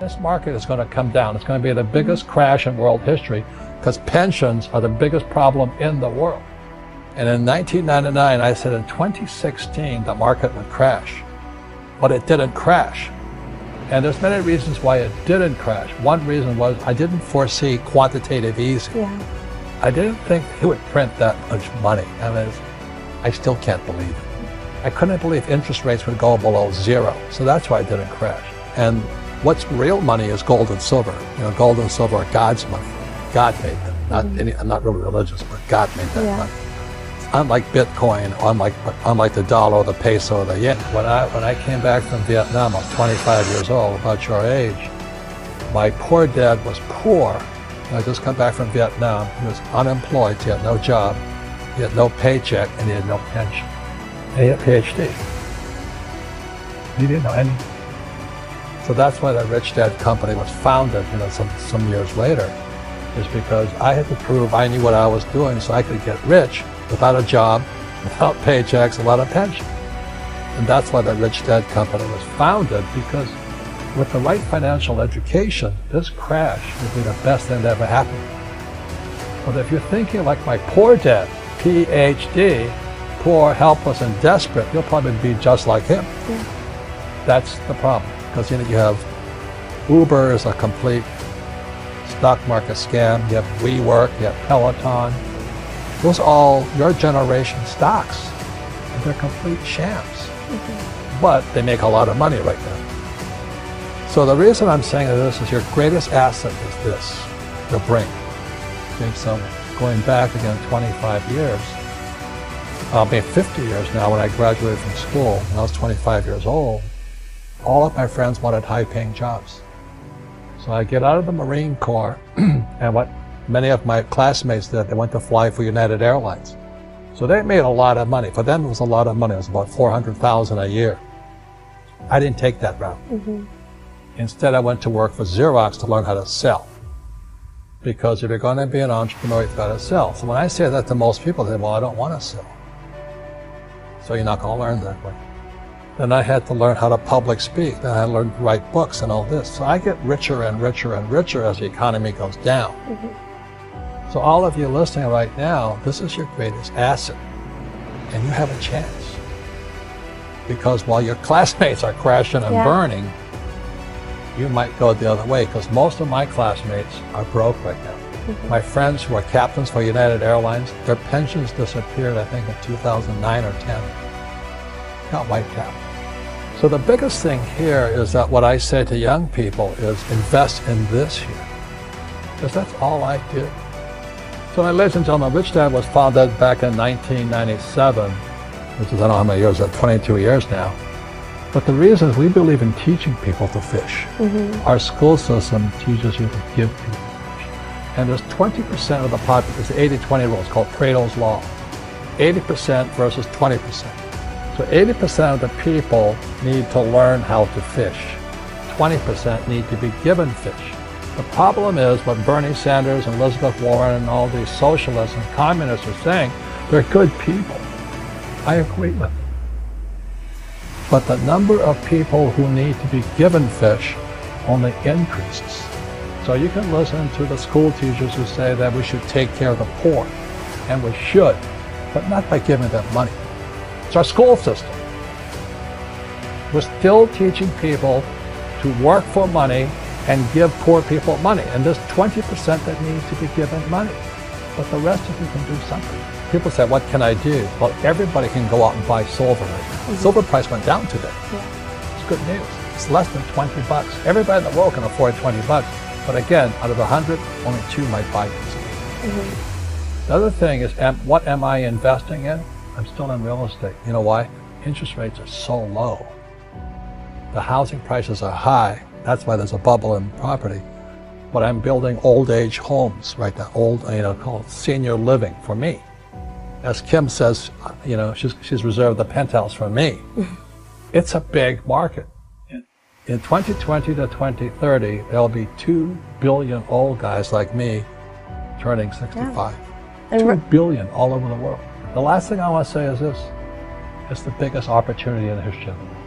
This market is going to come down. It's going to be the biggest mm-hmm. crash in world history because pensions are the biggest problem in the world. And in 1999, I said in 2016, the market would crash. But it didn't crash. And there's many reasons why it didn't crash. One reason was I didn't foresee quantitative easing. Yeah. I didn't think he would print that much money. I mean, I still can't believe it. I couldn't believe interest rates would go below zero. So that's why it didn't crash. And what's real money is gold and silver. You know, gold and silver are God's money. God made them. Not Mhm. any, I'm not really religious, but God made that Yeah. money. Unlike Bitcoin, unlike unlike the dollar, the peso, the yen. When I when I came back from Vietnam, I was 25 years old, about your age. My poor dad was poor. I just come back from Vietnam. He was unemployed. He had no job. He had no paycheck, and he had no pension. And he had a PhD. He didn't know anything. So that's why the Rich Dad Company was founded, you know, some, some years later, is because I had to prove I knew what I was doing so I could get rich without a job, without paychecks, without a pension. And that's why the Rich Dad Company was founded because with the right financial education, this crash would be the best thing that ever happened. But if you're thinking like my poor dad, PhD, poor, helpless, and desperate, you'll probably be just like him. Yeah. That's the problem. Because you know you have Uber is a complete stock market scam. You have WeWork, you have Peloton. Those are all your generation stocks. And they're complete shams. Mm-hmm. But they make a lot of money right now. So the reason I'm saying this is your greatest asset is this, your brain. Okay, so going back again 25 years, I'll be 50 years now when I graduated from school, when I was 25 years old, all of my friends wanted high paying jobs. So I get out of the Marine Corps, and what many of my classmates did, they went to fly for United Airlines. So they made a lot of money. For them, it was a lot of money. It was about 400,000 a year. I didn't take that route. hmm Instead, I went to work for Xerox to learn how to sell. Because if you're going to be an entrepreneur, you've got to sell. So when I say that to most people, they say, well, I don't want to sell. So you're not going to learn that way. Then I had to learn how to public speak. Then I learned to write books and all this. So I get richer and richer and richer as the economy goes down. Mm-hmm. So all of you listening right now, this is your greatest asset. And you have a chance. Because while your classmates are crashing and Yeah. burning, you might go the other way because most of my classmates are broke right now. Mm-hmm. My friends who are captains for United Airlines, their pensions disappeared, I think, in 2009 or 10. Got wiped out. So the biggest thing here is that what I say to young people is invest in this here. Because that's all I did. So, my ladies and gentlemen, Rich Dad was founded back in 1997, which is, I don't know how many years, that's 22 years now. But the reason is we believe in teaching people to fish. Mm-hmm. Our school system teaches you to give people fish. And there's 20% of the population, it's the 80-20 rule, it's called Pareto's Law. 80% versus 20%. So 80% of the people need to learn how to fish. 20% need to be given fish. The problem is what Bernie Sanders and Elizabeth Warren and all these socialists and communists are saying, they're good people. I agree with them. But the number of people who need to be given fish only increases. So you can listen to the school teachers who say that we should take care of the poor, and we should, but not by giving them money. It's our school system. We're still teaching people to work for money and give poor people money. And there's 20% that needs to be given money. But the rest of you can do something. People say, what can I do? Well, everybody can go out and buy silver now. Silver price went down today. Yeah. It's good news. It's less than 20 bucks. Everybody in the world can afford 20 bucks. But again, out of 100, only two might buy this. Mm-hmm. The other thing is, what am I investing in? I'm still in real estate. You know why? Interest rates are so low. The housing prices are high. That's why there's a bubble in property. But I'm building old age homes right now, old, you know, called senior living for me. As Kim says, you know, she's, she's reserved the penthouse for me. it's a big market. In 2020 to 2030, there'll be 2 billion old guys like me turning 65. And Two all over the world. The last thing I want to say is this. It's the biggest opportunity in the history of the world.